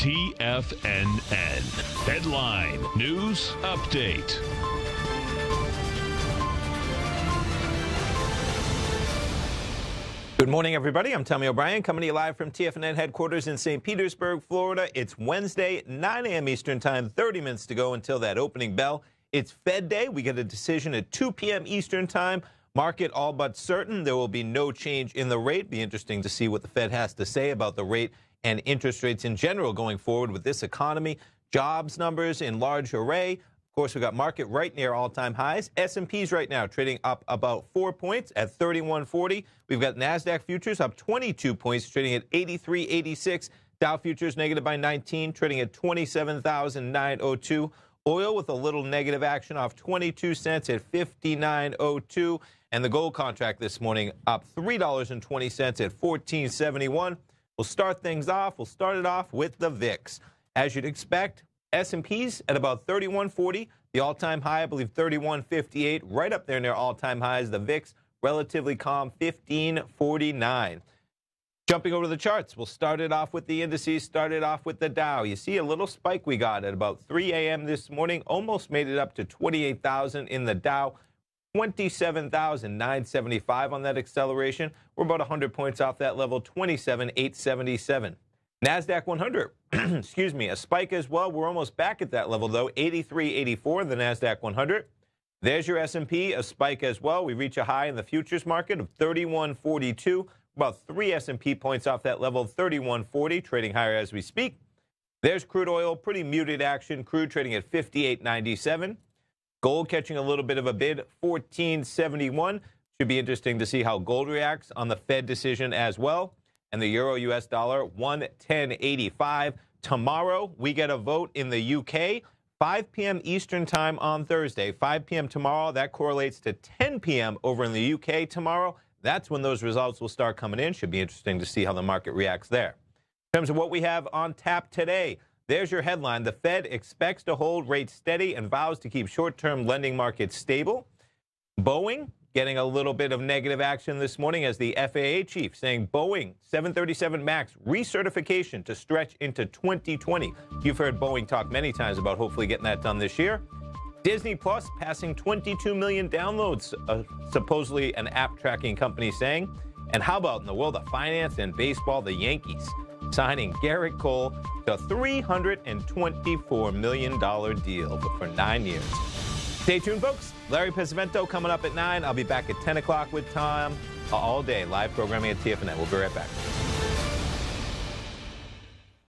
TFNN. Headline News Update. Good morning, everybody. I'm Tommy O'Brien, coming to you live from TFNN headquarters in St. Petersburg, Florida. It's Wednesday, 9 a.m. Eastern Time, 30 minutes to go until that opening bell. It's Fed Day. We get a decision at 2 p.m. Eastern Time. Market all but certain there will be no change in the rate. Be interesting to see what the Fed has to say about the rate and interest rates in general going forward with this economy. Jobs numbers in large array. Of course, we've got market right near all-time highs. S&Ps right now trading up about four points at 3140. We've got Nasdaq futures up 22 points, trading at 8386. Dow futures negative by 19, trading at 27,902. Oil with a little negative action off 22 cents at 5902. And the gold contract this morning up $3.20 at 1471. We'll start things off. We'll start it off with the VIX. As you'd expect, S&Ps at about 3140. The all-time high, I believe, 3158. Right up there near all-time highs. The VIX relatively calm, 1549. Jumping over to the charts, we'll start it off with the indices, start it off with the Dow. You see a little spike we got at about 3 a.m. this morning, almost made it up to 28,000 in the Dow. 27,975 on that acceleration. We're about 100 points off that level, 27,877. NASDAQ 100, excuse me, a spike as well. We're almost back at that level, though, 83.84 in the NASDAQ 100. There's your S&P, a spike as well. We reach a high in the futures market of 31.42, about three S&P points off that level, 31.40, trading higher as we speak. There's crude oil, pretty muted action. Crude trading at 58.97. Gold catching a little bit of a bid, 1471. Should be interesting to see how gold reacts on the Fed decision as well. And the euro US dollar, 110.85. Tomorrow, we get a vote in the UK, 5 p.m. Eastern Time on Thursday. 5 p.m. tomorrow, that correlates to 10 p.m. over in the UK tomorrow. That's when those results will start coming in. Should be interesting to see how the market reacts there. In terms of what we have on tap today, there's your headline. The Fed expects to hold rates steady and vows to keep short-term lending markets stable. Boeing getting a little bit of negative action this morning as the FAA chief saying Boeing 737 MAX recertification to stretch into 2020. You've heard Boeing talk many times about hopefully getting that done this year. Disney Plus passing 22 million downloads, uh, supposedly an app tracking company saying. And how about in the world of finance and baseball, the Yankees signing Garrett Cole to a $324 million deal for nine years. Stay tuned, folks. Larry Pesavento coming up at 9. I'll be back at 10 o'clock with Tom all day. Live programming at TFNN. We'll be right back.